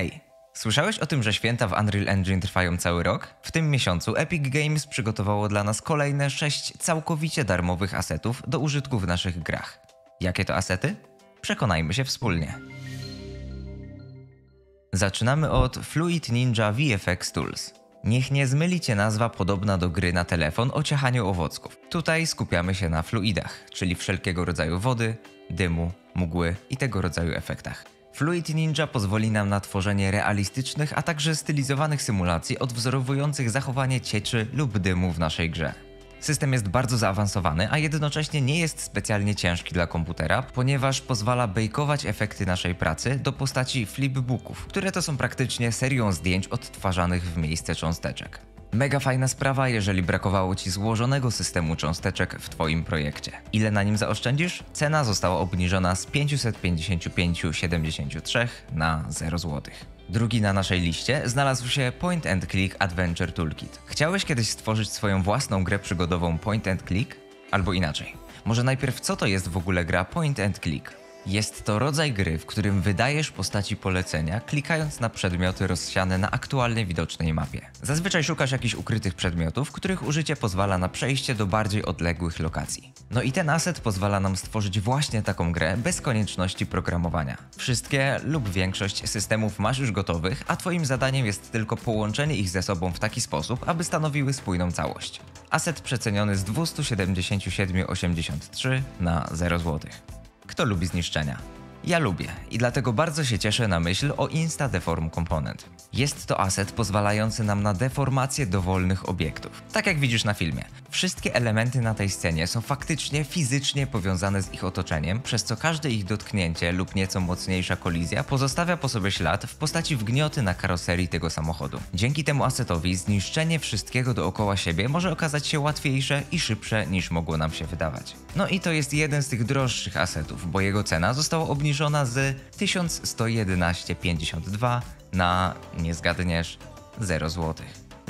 Hej, słyszałeś o tym, że święta w Unreal Engine trwają cały rok? W tym miesiącu Epic Games przygotowało dla nas kolejne 6 całkowicie darmowych asetów do użytku w naszych grach. Jakie to asety? Przekonajmy się wspólnie. Zaczynamy od Fluid Ninja VFX Tools. Niech nie zmyli cię nazwa podobna do gry na telefon o ciachaniu owocków. Tutaj skupiamy się na fluidach, czyli wszelkiego rodzaju wody, dymu, mgły i tego rodzaju efektach. Fluid Ninja pozwoli nam na tworzenie realistycznych, a także stylizowanych symulacji odwzorowujących zachowanie cieczy lub dymu w naszej grze. System jest bardzo zaawansowany, a jednocześnie nie jest specjalnie ciężki dla komputera, ponieważ pozwala bejkować efekty naszej pracy do postaci flipbooków, które to są praktycznie serią zdjęć odtwarzanych w miejsce cząsteczek. Mega fajna sprawa, jeżeli brakowało Ci złożonego systemu cząsteczek w Twoim projekcie. Ile na nim zaoszczędzisz? Cena została obniżona z 555,73 na 0 zł. Drugi na naszej liście znalazł się Point and Click Adventure Toolkit. Chciałeś kiedyś stworzyć swoją własną grę przygodową Point and Click? Albo inaczej. Może najpierw co to jest w ogóle gra Point and Click? Jest to rodzaj gry, w którym wydajesz postaci polecenia, klikając na przedmioty rozsiane na aktualnie widocznej mapie. Zazwyczaj szukasz jakichś ukrytych przedmiotów, których użycie pozwala na przejście do bardziej odległych lokacji. No i ten aset pozwala nam stworzyć właśnie taką grę bez konieczności programowania. Wszystkie lub większość systemów masz już gotowych, a twoim zadaniem jest tylko połączenie ich ze sobą w taki sposób, aby stanowiły spójną całość. Aset przeceniony z 277,83 na 0 zł. Kto lubi zniszczenia? Ja lubię i dlatego bardzo się cieszę na myśl o Insta Deform Component. Jest to aset pozwalający nam na deformację dowolnych obiektów. Tak jak widzisz na filmie. Wszystkie elementy na tej scenie są faktycznie fizycznie powiązane z ich otoczeniem, przez co każde ich dotknięcie lub nieco mocniejsza kolizja pozostawia po sobie ślad w postaci wgnioty na karoserii tego samochodu. Dzięki temu asetowi zniszczenie wszystkiego dookoła siebie może okazać się łatwiejsze i szybsze niż mogło nam się wydawać. No i to jest jeden z tych droższych asetów, bo jego cena została obniżona z 1111,52 na, nie zgadniesz, 0 zł.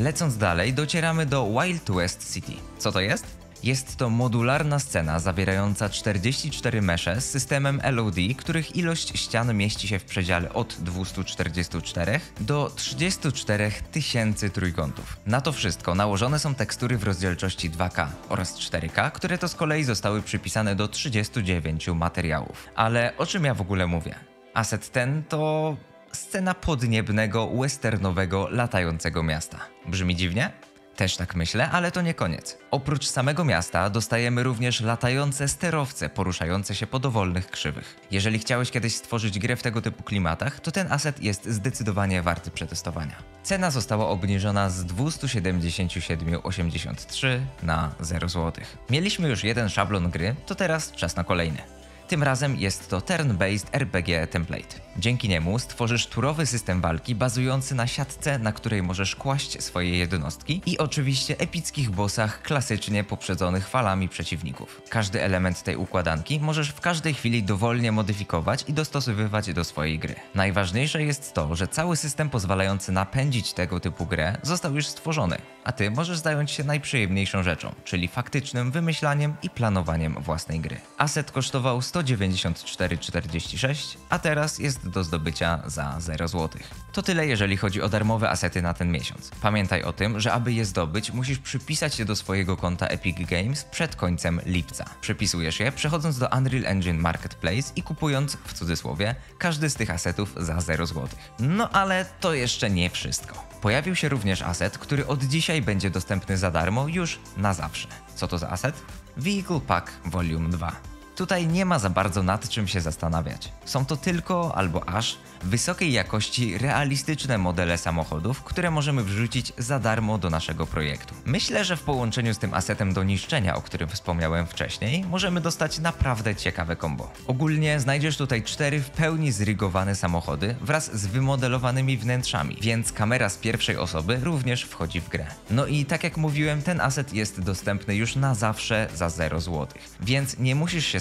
Lecąc dalej, docieramy do Wild West City. Co to jest? Jest to modularna scena zawierająca 44 mesze z systemem LOD, których ilość ścian mieści się w przedziale od 244 do 34 tysięcy trójkątów. Na to wszystko nałożone są tekstury w rozdzielczości 2K oraz 4K, które to z kolei zostały przypisane do 39 materiałów. Ale o czym ja w ogóle mówię? Aset ten to scena podniebnego, westernowego, latającego miasta. Brzmi dziwnie? Też tak myślę, ale to nie koniec. Oprócz samego miasta dostajemy również latające sterowce poruszające się po dowolnych krzywych. Jeżeli chciałeś kiedyś stworzyć grę w tego typu klimatach, to ten aset jest zdecydowanie warty przetestowania. Cena została obniżona z 277,83 na 0 zł. Mieliśmy już jeden szablon gry, to teraz czas na kolejny. Tym razem jest to turn-based RPG template. Dzięki niemu stworzysz turowy system walki bazujący na siatce, na której możesz kłaść swoje jednostki i oczywiście epickich bossach klasycznie poprzedzonych falami przeciwników. Każdy element tej układanki możesz w każdej chwili dowolnie modyfikować i dostosowywać do swojej gry. Najważniejsze jest to, że cały system pozwalający napędzić tego typu grę został już stworzony, a ty możesz zająć się najprzyjemniejszą rzeczą, czyli faktycznym wymyślaniem i planowaniem własnej gry. Asset kosztował 194,46, a teraz jest do zdobycia za 0 zł. To tyle jeżeli chodzi o darmowe asety na ten miesiąc. Pamiętaj o tym, że aby je zdobyć, musisz przypisać je do swojego konta Epic Games przed końcem lipca. Przypisujesz je przechodząc do Unreal Engine Marketplace i kupując, w cudzysłowie, każdy z tych asetów za 0 zł. No ale to jeszcze nie wszystko. Pojawił się również aset, który od dzisiaj będzie dostępny za darmo już na zawsze. Co to za aset? Vehicle Pack Volume 2. Tutaj nie ma za bardzo nad czym się zastanawiać. Są to tylko albo aż wysokiej jakości realistyczne modele samochodów, które możemy wrzucić za darmo do naszego projektu. Myślę, że w połączeniu z tym asetem do niszczenia, o którym wspomniałem wcześniej, możemy dostać naprawdę ciekawe kombo. Ogólnie znajdziesz tutaj cztery w pełni zrygowane samochody wraz z wymodelowanymi wnętrzami, więc kamera z pierwszej osoby również wchodzi w grę. No i tak jak mówiłem, ten aset jest dostępny już na zawsze za 0 zł, więc nie musisz się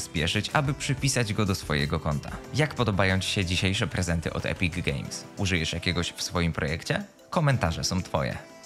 aby przypisać go do swojego konta. Jak podobają Ci się dzisiejsze prezenty od Epic Games? Użyjesz jakiegoś w swoim projekcie? Komentarze są Twoje.